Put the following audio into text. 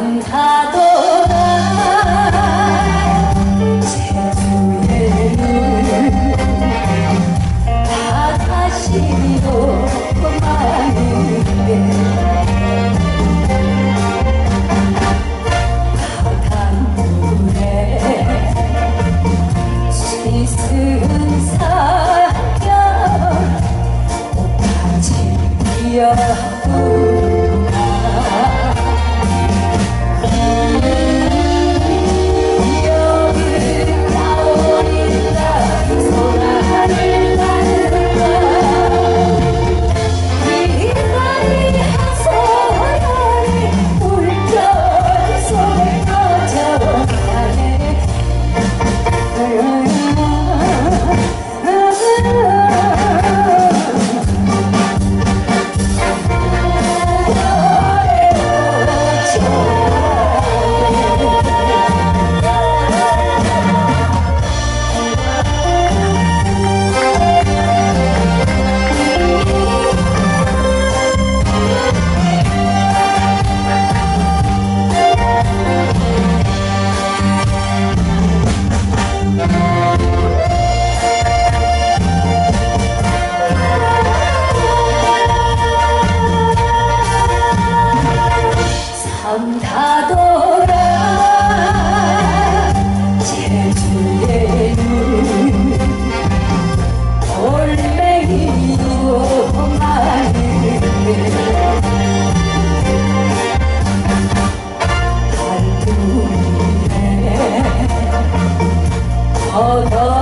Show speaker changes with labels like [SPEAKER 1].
[SPEAKER 1] 전타도 Oh, God.